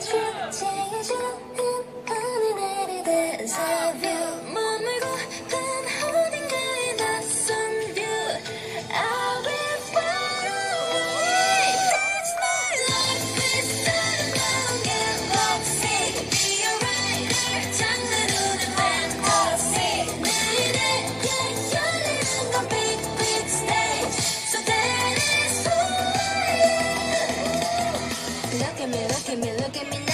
Changing up on an everyday que mi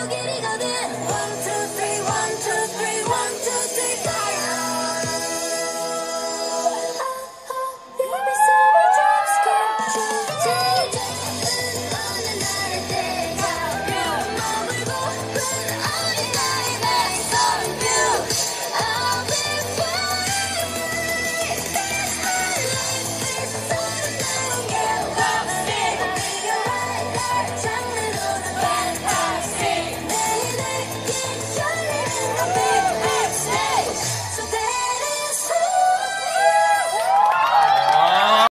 の霧が出